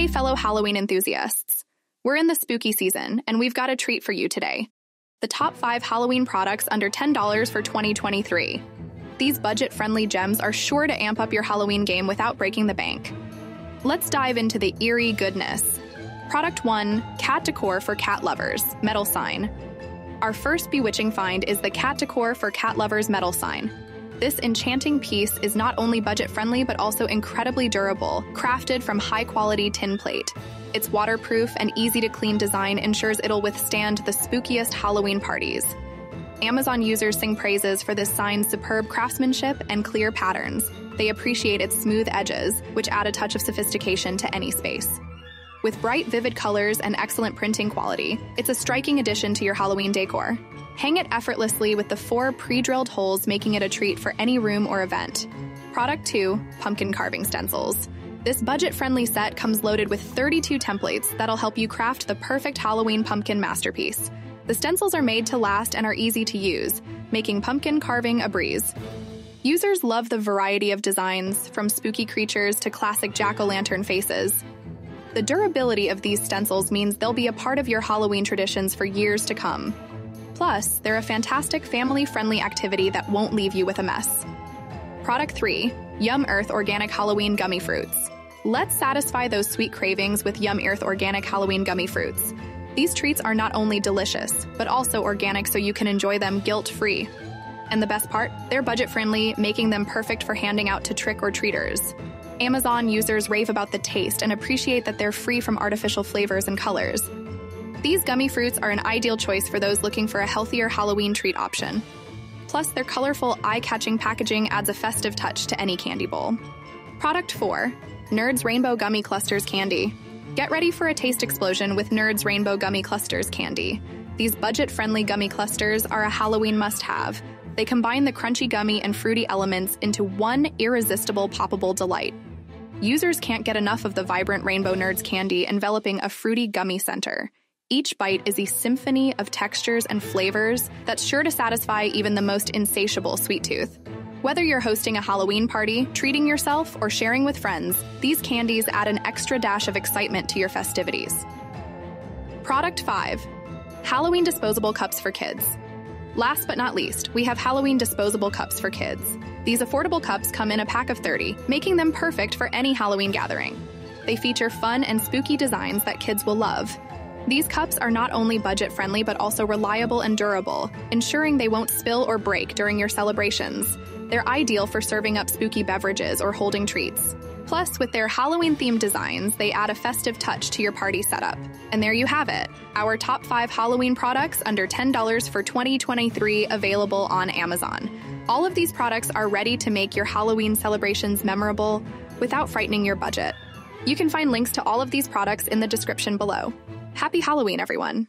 Hey, fellow Halloween enthusiasts. We're in the spooky season, and we've got a treat for you today. The top five Halloween products under $10 for 2023. These budget friendly gems are sure to amp up your Halloween game without breaking the bank. Let's dive into the eerie goodness. Product 1 Cat Decor for Cat Lovers, Metal Sign. Our first bewitching find is the Cat Decor for Cat Lovers Metal Sign. This enchanting piece is not only budget friendly but also incredibly durable, crafted from high quality tin plate. Its waterproof and easy to clean design ensures it'll withstand the spookiest Halloween parties. Amazon users sing praises for this sign's superb craftsmanship and clear patterns. They appreciate its smooth edges, which add a touch of sophistication to any space. With bright, vivid colors and excellent printing quality, it's a striking addition to your Halloween decor. Hang it effortlessly with the four pre-drilled holes making it a treat for any room or event. Product 2, Pumpkin Carving Stencils. This budget-friendly set comes loaded with 32 templates that'll help you craft the perfect Halloween pumpkin masterpiece. The stencils are made to last and are easy to use, making pumpkin carving a breeze. Users love the variety of designs, from spooky creatures to classic jack-o'-lantern faces. The durability of these stencils means they'll be a part of your Halloween traditions for years to come. Plus, they're a fantastic family friendly activity that won't leave you with a mess. Product 3 Yum Earth Organic Halloween Gummy Fruits. Let's satisfy those sweet cravings with Yum Earth Organic Halloween Gummy Fruits. These treats are not only delicious, but also organic so you can enjoy them guilt free. And the best part, they're budget friendly, making them perfect for handing out to trick or treaters. Amazon users rave about the taste and appreciate that they're free from artificial flavors and colors. These gummy fruits are an ideal choice for those looking for a healthier Halloween treat option. Plus, their colorful, eye catching packaging adds a festive touch to any candy bowl. Product 4 Nerds Rainbow Gummy Clusters Candy. Get ready for a taste explosion with Nerds Rainbow Gummy Clusters candy. These budget friendly gummy clusters are a Halloween must have. They combine the crunchy gummy and fruity elements into one irresistible poppable delight. Users can't get enough of the vibrant Rainbow Nerds candy enveloping a fruity gummy center. Each bite is a symphony of textures and flavors that's sure to satisfy even the most insatiable sweet tooth. Whether you're hosting a Halloween party, treating yourself, or sharing with friends, these candies add an extra dash of excitement to your festivities. Product 5 Halloween Disposable Cups for Kids. Last but not least, we have Halloween disposable cups for kids. These affordable cups come in a pack of 30, making them perfect for any Halloween gathering. They feature fun and spooky designs that kids will love, these cups are not only budget friendly but also reliable and durable, ensuring they won't spill or break during your celebrations. They're ideal for serving up spooky beverages or holding treats. Plus, with their Halloween themed designs, they add a festive touch to your party setup. And there you have it our top five Halloween products under $10 for 2023 available on Amazon. All of these products are ready to make your Halloween celebrations memorable without frightening your budget. You can find links to all of these products in the description below. Happy Halloween, everyone!